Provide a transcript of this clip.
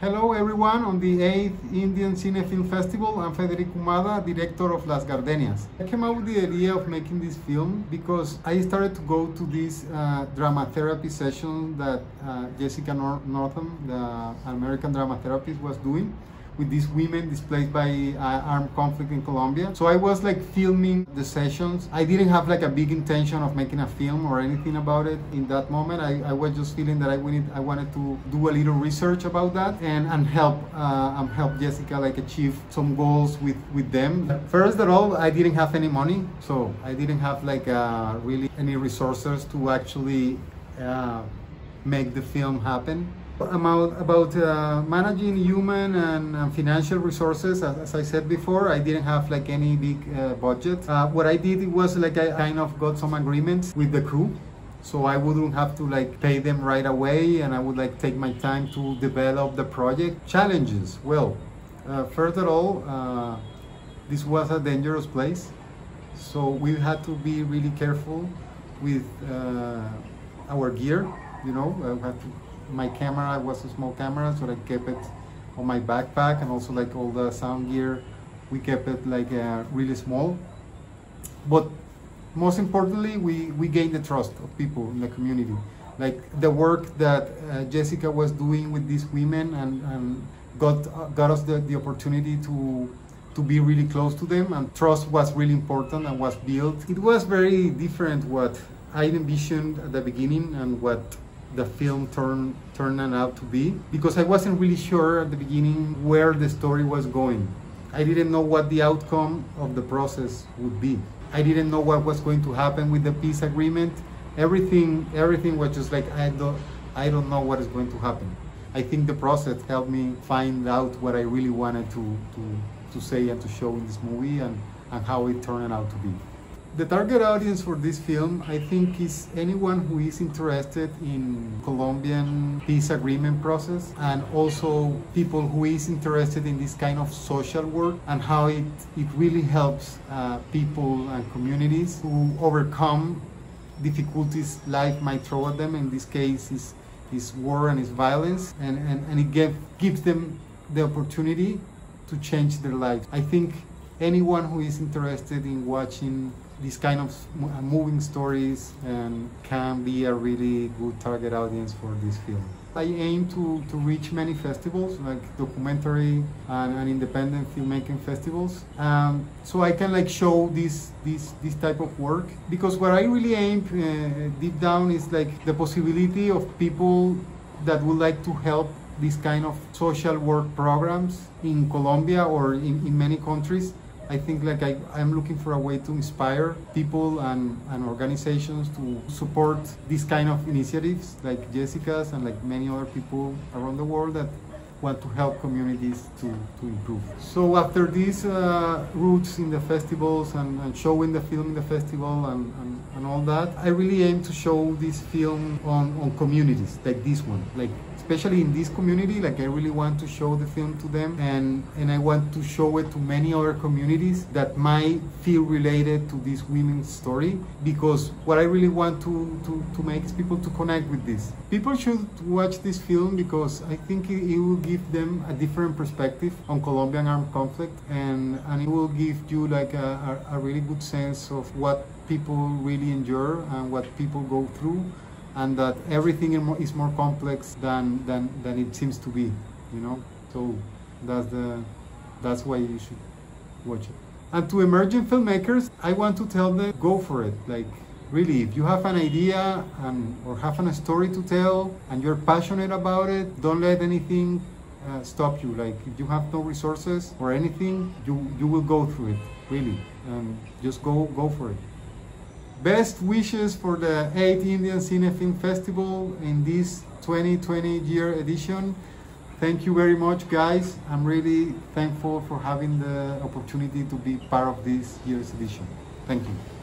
Hello everyone on the 8th Indian Cine Film Festival. I'm Federico Ahumada, director of Las Gardenias. I came up with the idea of making this film because I started to go to this uh, drama therapy session that uh, Jessica Nor Northam, the American drama therapist, was doing with these women displaced by uh, armed conflict in Colombia. So I was like filming the sessions. I didn't have like a big intention of making a film or anything about it in that moment. I, I was just feeling that I wanted, I wanted to do a little research about that and, and help uh, help Jessica like achieve some goals with, with them. First of all, I didn't have any money, so I didn't have like uh, really any resources to actually uh, make the film happen about, about uh, managing human and, and financial resources as, as, I said before I didn't have like any big uh, budget. Uh, what I did was like I kind of got some agreements with the crew so I wouldn't have to like pay them right away and I would like take my time to develop the project. Challenges well uh, first of all uh, this was a dangerous place so we had to be really careful with uh, our gear you know we had to my camera was a small camera, so I kept it on my backpack, and also like all the sound gear, we kept it like uh, really small. But most importantly, we we gained the trust of people in the community. Like the work that uh, Jessica was doing with these women, and, and got uh, got us the, the opportunity to to be really close to them and trust was really important and was built. It was very different what I envisioned at the beginning and what the film turned turned out to be because I wasn't really sure at the beginning where the story was going. I didn't know what the outcome of the process would be. I didn't know what was going to happen with the peace agreement. Everything everything was just like I don't I don't know what is going to happen. I think the process helped me find out what I really wanted to to, to say and to show in this movie and, and how it turned out to be. The target audience for this film, I think, is anyone who is interested in Colombian peace agreement process and also people who is interested in this kind of social work and how it, it really helps uh, people and communities to overcome difficulties life might throw at them. In this case, is is war and is violence, and, and, and it give, gives them the opportunity to change their lives. I think anyone who is interested in watching these kind of uh, moving stories and can be a really good target audience for this film. I aim to, to reach many festivals like documentary and, and independent filmmaking festivals um, so I can like show this, this, this type of work because what I really aim uh, deep down is like the possibility of people that would like to help these kind of social work programs in Colombia or in, in many countries I think like I, I'm looking for a way to inspire people and, and organizations to support these kind of initiatives like Jessica's and like many other people around the world that want to help communities to, to improve. So after these uh, roots in the festivals and, and, showing the film in the festival and, and, and, all that, I really aim to show this film on, on communities like this one, like especially in this community, like I really want to show the film to them and, and I want to show it to many other communities that might feel related to this women's story because what I really want to, to, to make is people to connect with this. People should watch this film because I think it, it will give them a different perspective on Colombian armed conflict and, and it will give you like a, a, a really good sense of what people really endure and what people go through and that everything is more complex than, than, than it seems to be, you know? So that's, the, that's why you should watch it. And to emerging filmmakers, I want to tell them, go for it. Like, really, if you have an idea and, or have a story to tell and you're passionate about it, don't let anything uh, stop you. Like, if you have no resources or anything, you, you will go through it, really. And just go, go for it. Best wishes for the 8th Indian Cine Film Festival in this 2020 year edition. Thank you very much, guys. I'm really thankful for having the opportunity to be part of this year's edition. Thank you.